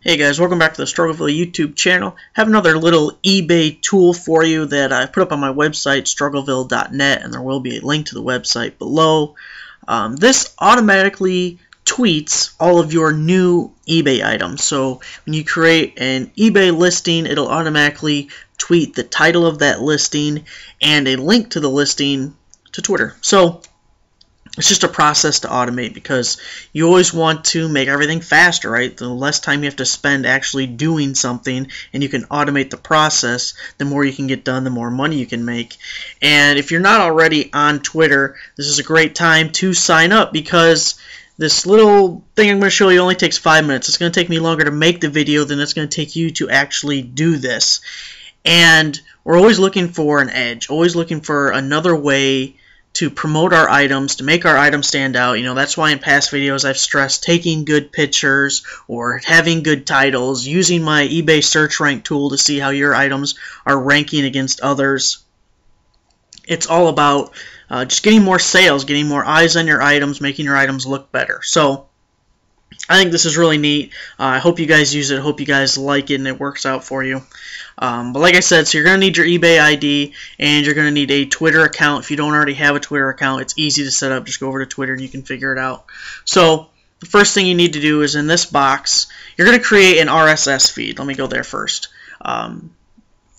Hey guys, welcome back to the Struggleville YouTube channel. have another little eBay tool for you that I put up on my website, struggleville.net, and there will be a link to the website below. Um, this automatically tweets all of your new eBay items. So when you create an eBay listing, it'll automatically tweet the title of that listing and a link to the listing to Twitter. So it's just a process to automate because you always want to make everything faster, right? The less time you have to spend actually doing something and you can automate the process, the more you can get done, the more money you can make. And if you're not already on Twitter, this is a great time to sign up because this little thing I'm going to show you only takes five minutes. It's going to take me longer to make the video than it's going to take you to actually do this. And we're always looking for an edge, always looking for another way to promote our items, to make our items stand out. You know, that's why in past videos I've stressed taking good pictures or having good titles, using my eBay search rank tool to see how your items are ranking against others. It's all about uh, just getting more sales, getting more eyes on your items, making your items look better. So, I think this is really neat. Uh, I hope you guys use it. I hope you guys like it and it works out for you. Um, but like I said, so you're going to need your eBay ID and you're going to need a Twitter account. If you don't already have a Twitter account, it's easy to set up. Just go over to Twitter and you can figure it out. So the first thing you need to do is in this box, you're going to create an RSS feed. Let me go there first. Um,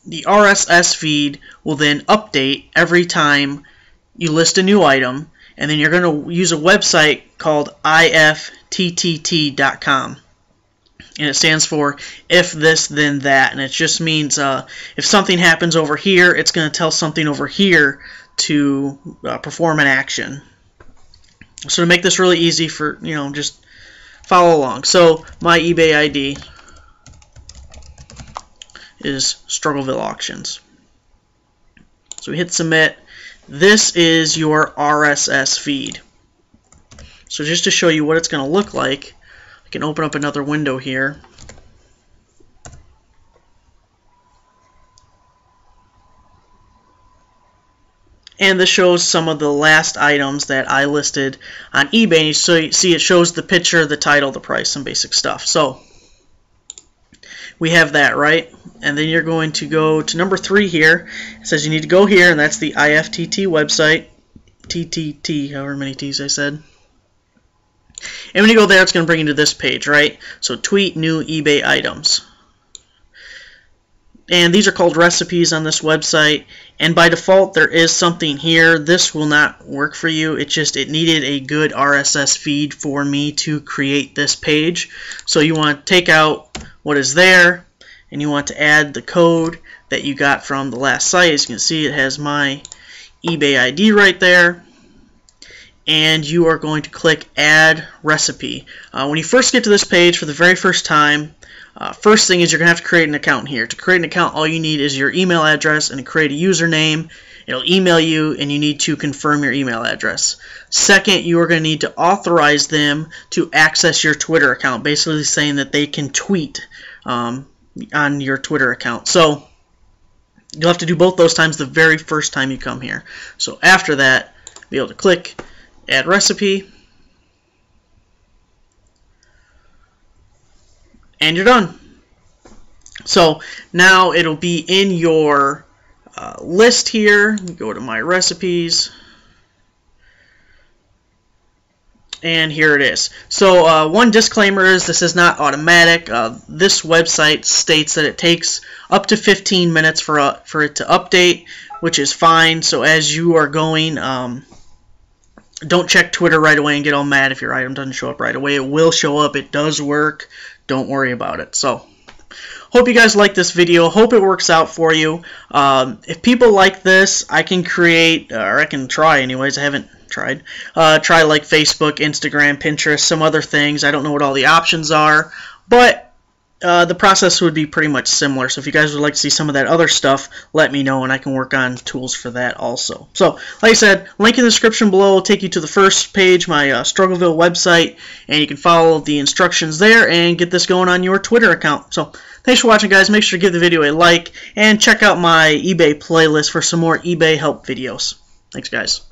the RSS feed will then update every time you list a new item and then you're going to use a website called ifttt.com and it stands for if this then that. And it just means uh, if something happens over here it's going to tell something over here to uh, perform an action. So to make this really easy for you know just follow along. So my eBay ID is Struggleville Auctions. So we hit submit this is your RSS feed. So just to show you what it's going to look like, I can open up another window here. And this shows some of the last items that I listed on eBay. And you see it shows the picture, the title, the price, some basic stuff. So we have that, right? And then you're going to go to number three here. It says you need to go here, and that's the IFTT website. TTT, however many T's I said. And when you go there, it's going to bring you to this page, right? So tweet new eBay items. And these are called recipes on this website. And by default, there is something here. This will not work for you. It just, it needed a good RSS feed for me to create this page. So you want to take out what is there and you want to add the code that you got from the last site. As you can see, it has my eBay ID right there. And you are going to click Add Recipe. Uh, when you first get to this page for the very first time, uh, first thing is you're going to have to create an account here. To create an account, all you need is your email address and create a username. It'll email you and you need to confirm your email address. Second, you are going to need to authorize them to access your Twitter account, basically saying that they can tweet um, on your Twitter account. So you'll have to do both those times the very first time you come here. So after that, be able to click Add Recipe and you're done. So now it'll be in your uh, list here. Go to my recipes. And here it is. So uh, one disclaimer is this is not automatic. Uh, this website states that it takes up to 15 minutes for, uh, for it to update, which is fine. So as you are going, um, don't check Twitter right away and get all mad if your item doesn't show up right away. It will show up. It does work. Don't worry about it. So, hope you guys like this video. Hope it works out for you. Um, if people like this, I can create, or I can try anyways. I haven't tried. Uh, try like Facebook, Instagram, Pinterest, some other things. I don't know what all the options are, but uh, the process would be pretty much similar. So if you guys would like to see some of that other stuff, let me know and I can work on tools for that also. So like I said, link in the description below will take you to the first page, my uh, Struggleville website, and you can follow the instructions there and get this going on your Twitter account. So thanks for watching guys. Make sure to give the video a like and check out my eBay playlist for some more eBay help videos. Thanks guys.